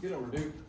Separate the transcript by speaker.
Speaker 1: Get over, dude.